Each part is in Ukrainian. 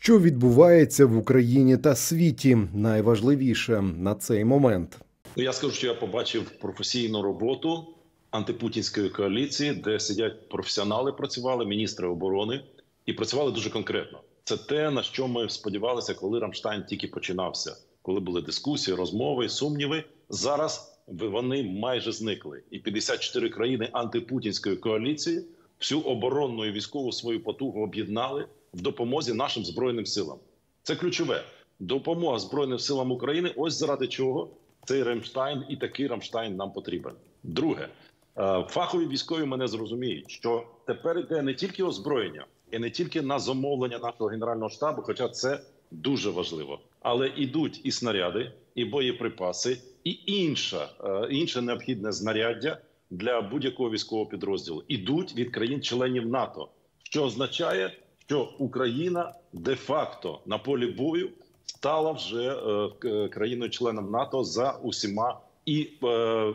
Що відбувається в Україні та світі? Найважливіше на цей момент. Ну, я скажу, що я побачив професійну роботу антипутінської коаліції, де сидять професіонали, працювали міністри оборони і працювали дуже конкретно. Це те, на що ми сподівалися, коли Рамштайн тільки починався, коли були дискусії, розмови, сумніви. Зараз вони майже зникли, і 54 країни антипутінської коаліції всю оборонну і військову свою потугу об'єднали в допомозі нашим збройним силам. Це ключове допомога збройним силам України. Ось заради чого цей Рамштайн і такий Рамштайн нам потрібен. Друге, е, фахові військові мене зрозуміють, що тепер йде не тільки озброєння і не тільки на замовлення нашого генерального штабу, хоча це дуже важливо, але ідуть і снаряди, і боєприпаси, і інше, інше необхідне знаряддя для будь-якого військового підрозділу. Ідуть від країн-членів НАТО, що означає, що Україна де-факто на полі бою стала вже е, країною-членом НАТО за усіма і е,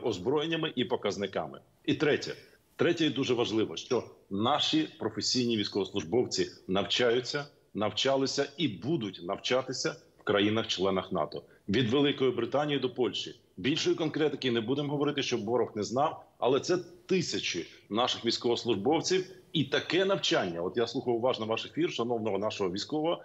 озброєннями і показниками. І третє, третє і дуже важливо, що наші професійні військовослужбовці навчаються, навчалися і будуть навчатися в країнах-членах НАТО від Великої Британії до Польщі. Більшої конкретики не будемо говорити, щоб ворог не знав, але це тисячі наших військовослужбовців, і таке навчання. От я слухав уважно ваш ефір, шановного нашого військового.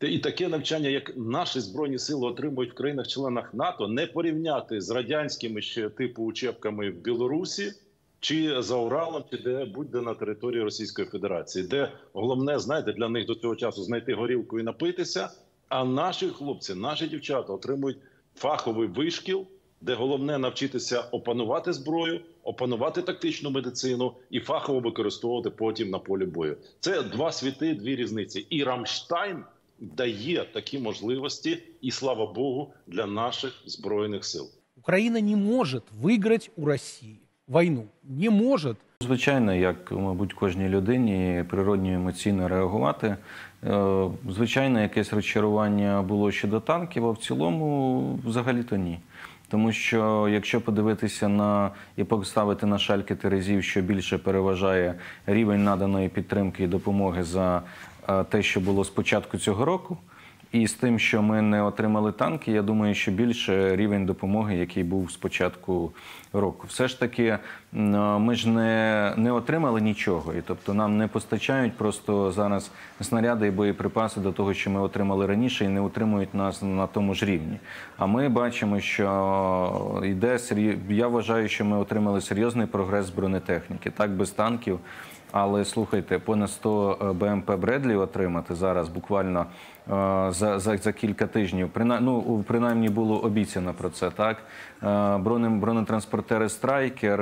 І таке навчання, як наші збройні сили отримують в країнах-членах НАТО, не порівняти з радянськими ще типу учебками в Білорусі чи за Уралом, чи де будь-де на території Російської Федерації, де головне знаєте для них до цього часу знайти горілку і напитися. А наші хлопці, наші дівчата отримують фаховий вишкіл, де головне навчитися опанувати зброю, опанувати тактичну медицину і фахово використовувати потім на полі бою. Це два світи, дві різниці. І Рамштайн дає такі можливості, і слава Богу, для наших збройних сил. Україна не може виграти у Росії війну. Не може. Звичайно, як мабуть, кожній людині природньо емоційно реагувати. Е, звичайно, якесь розчарування було щодо танків, а в цілому, взагалі-то ні. Тому що якщо подивитися на і поставити на шальки терезів, що більше переважає рівень наданої підтримки і допомоги за е, те, що було з початку цього року. І з тим, що ми не отримали танки, я думаю, що більше рівень допомоги, який був з початку року. Все ж таки, ми ж не не отримали нічого, і тобто нам не постачають просто зараз снаряди і боєприпаси до того, що ми отримали раніше, і не утримують нас на тому ж рівні. А ми бачимо, що йде Я вважаю, що ми отримали серйозний прогрес з бронетехніки, так без танків. Але слухайте, понад 100 е, БМП Бредлі отримати зараз буквально е, за за, за кілька тижнів. Прина, ну, принаймні було обіцяно про це. Так е, бронетранспортери Страйкер,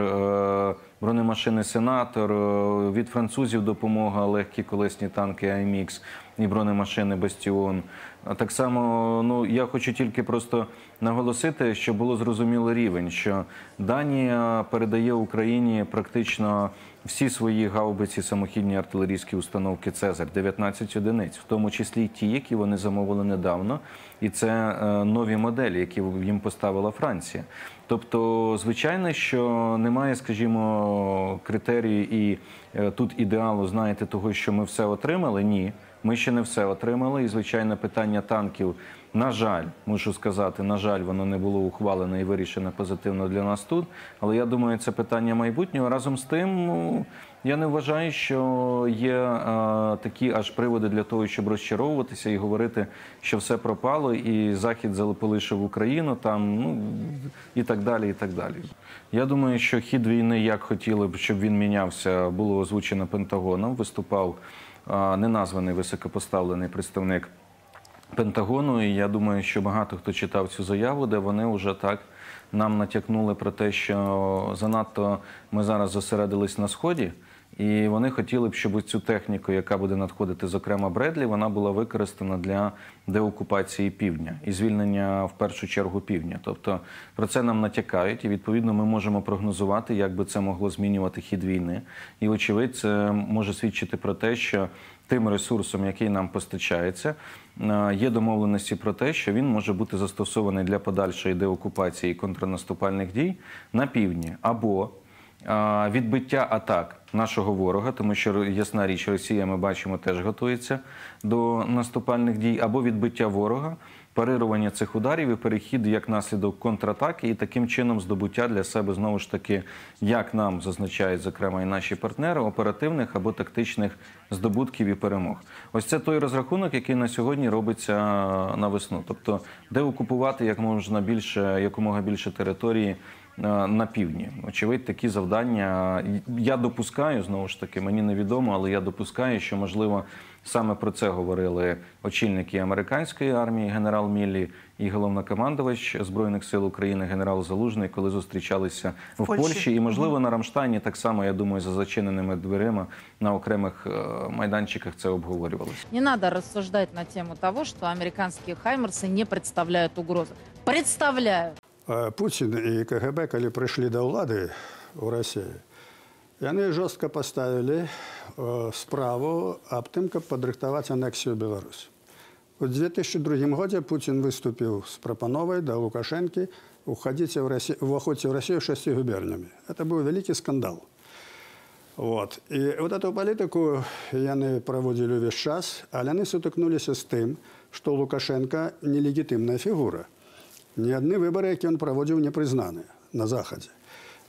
бронемашини Сенатор від французів допомога, легкі колесні танки АМХ і бронемашини Бастіон. Так само, ну я хочу тільки просто наголосити, що було зрозуміло рівень, що Данія передає Україні практично всі свої гаубиці самохідні артилерійські установки Цезар 19 одиниць, в тому числі й ті, які вони замовили недавно, і це е, нові моделі, які їм поставила Франція. Тобто, звичайно, що немає, скажімо, критерії і е, тут ідеалу, знаєте, того, що ми все отримали. Ні. Ми ще не все отримали. І звичайно, питання танків, на жаль, мушу сказати, на жаль, воно не було ухвалене і вирішено позитивно для нас тут. Але я думаю, це питання майбутнього. Разом з тим, ну, я не вважаю, що є а, такі аж приводи для того, щоб розчаровуватися і говорити, що все пропало, і захід полишив Україну там, ну і так далі. І так далі. Я думаю, що хід війни, як хотіли б, щоб він мінявся, було озвучено Пентагоном. Виступав неназваний високопоставлений представник Пентагону. І я думаю, що багато хто читав цю заяву, де вони вже так нам натякнули про те, що занадто ми зараз зосередились на сході. І вони хотіли б, щоб цю техніку, яка буде надходити, зокрема Бредлі, вона була використана для деокупації півдня і звільнення в першу чергу півдня. Тобто про це нам натякають, і відповідно ми можемо прогнозувати, як би це могло змінювати хід війни. І, очевидь, це може свідчити про те, що тим ресурсом, який нам постачається, е, є домовленості про те, що він може бути застосований для подальшої деокупації і контрнаступальних дій на півдні або відбиття атак нашого ворога, тому що ясна річ, Росія, ми бачимо, теж готується до наступальних дій, або відбиття ворога, парирування цих ударів і перехід як наслідок контратаки, і таким чином здобуття для себе знову ж таки, як нам зазначають, зокрема, і наші партнери, оперативних або тактичних здобутків і перемог. Ось це той розрахунок, який на сьогодні робиться на весну. Тобто, де окупувати як можна більше, якомога більше території на півдні. Очевидь, такі завдання. Я допускаю знову ж таки, мені невідомо, але я допускаю, що можливо саме про це говорили очільники американської армії, генерал Міллі і головнокомандувач збройних сил України, генерал Залужний, коли зустрічалися в, Польщі. Польщі. І можливо на Рамштайні так само, я думаю, за зачиненими дверима на окремих е, майданчиках це обговорювалося. Не надо рассуждать на тему того, что американские «Хаймерсы» не представляют угрозы. Представляют. Е, Путін і КГБ, коли прийшли до влади у Росії, вони жорстко поставили е, справу об тим, як підрихтувати анексію Білорусі. У 2002 году Путин выступил с пропановой до Лукашенки уходите в Россию, в охоте в Россию шести губерниями. Это был великий скандал. Вот. І от эту політику яны проводили весь час, але вони сутикнулися з тим, що Лукашенко нелегітимна фігура. ні одні вибори, які він проводив, не признані на Заході.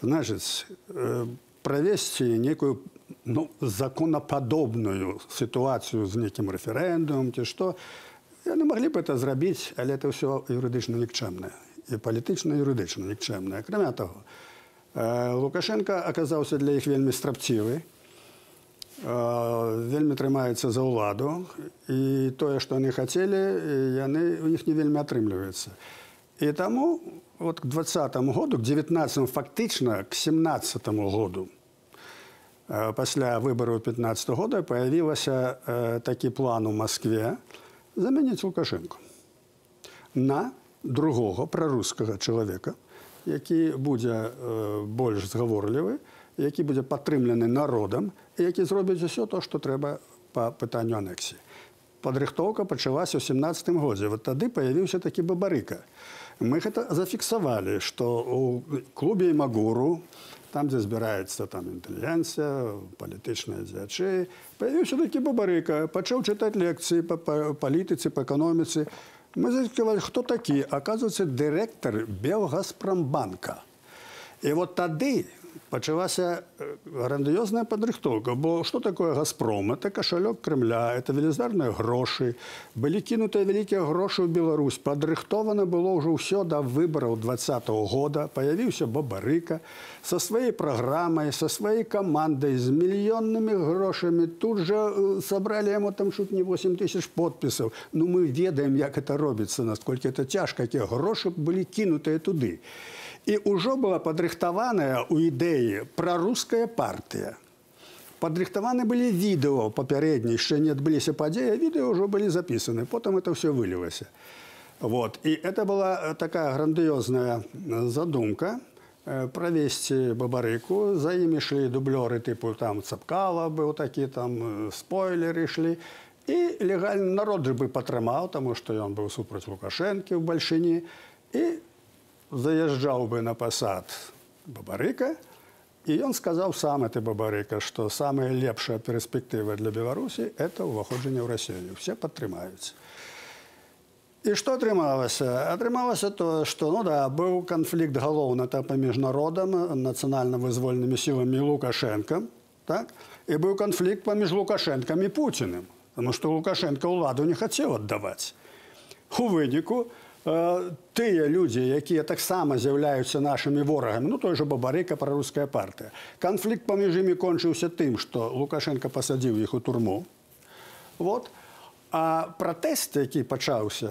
Значить, е, провести некую ну, законоподобную ситуацію з неким референдумом, ті що, вони могли б це зробити, але це все юридично нікчемне. І політично, і юридично нікчемне. Крім того, е, Лукашенко оказався для їх вельми строптивий, е, вельми тримається за владу, і те, що вони хотіли, вони, у них не вельми отримлюється. І тому от к 20-му году, к 19-му, фактично к 17-му году, е, після виборів 15-го года, появився е, такий план у Москві замінити Лукашенко на другого прорусского чоловіка, який буде е, більш зговорливий, який буде підтриманий народом, і який зробить все те, що треба по питанню анексії. Підрихтовка почалася у 17 році. От тоді з'явився такий Бабарика. Ми это зафіксували, что у клубе Магуру, там, где збирається там, інтелігенція, політичні діячі, з'явився такий Бабарика, почав читати лекції по, по політиці, по економіці. Ми зафіксували, хто такий. Оказується, директор Белгазпромбанка. І от тоді почалася е, грандіозна підрихтовка. Бо що таке «Газпром»? Це кошельок Кремля, це велізарні гроші. Були кинуті великі гроші в Білорусь. Підрихтовано було вже все до виборів 2020 року. Появився Бабарика со своєю програмою, со своєю командою, з мільйонними грошами. Тут же е, собрали йому там чуть не 8 тисяч підписів. Ну, ми відаємо, як це робиться, наскільки це тяжко, які гроші були кинуті туди. І вже була підрихтована у ідеї прорусская партія. Подрихтованы были видео попередние, ще не отбылись подеи, а видео уже были записаны. Потом это все вылилось. Вот. И это была такая грандиозная задумка э, провести Бабарику. За ними шли дублеры типу там Цапкала был такие, там э, спойлеры шли. І легально народ же би потримав, тому що він був супроти Лукашенки в Большині. І заїжджав би на посад Бабарика, і він сказав саме ти Бабарика, що найлепша перспектива для Білорусі це уваходження в Росію. Всі підтримаються. І що отрималося? Отрималося то, що ну да, був конфлікт головно та поміж народом, національно-визвольними силами і Лукашенком, так? і був конфлікт поміж Лукашенком і Путіним, тому що Лукашенко владу не хотів віддавати. У виніку е, ті люди, які так само з'являються нашими ворогами, ну той же Бабарика, проруська партія, конфлікт поміж ними кончився тим, що Лукашенко посадив їх у турму. Вот. А протест, який почався,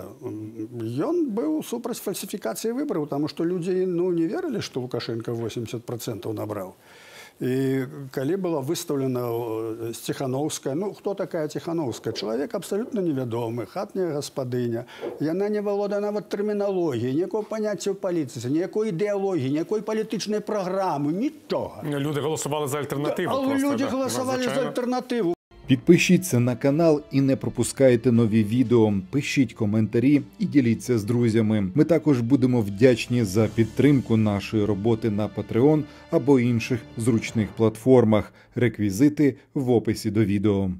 він був супротив фальсифікації виборів, тому що люди ну, не вірили, що Лукашенко 80% набрав. І коли була виставлена Тихановская, ну хто така Тихановская? Чоловік абсолютно невідомий, хатня господиня. Вона не володає навіть термінології, ніякого поняття в політиці, ніякої ідеології, ніякої політичної програми, нічого. Люди голосували за альтернативу. Але просто, люди да, голосували за альтернативу. Підпишіться на канал і не пропускайте нові відео. Пишіть коментарі і діліться з друзями. Ми також будемо вдячні за підтримку нашої роботи на Patreon або інших зручних платформах. Реквізити в описі до відео.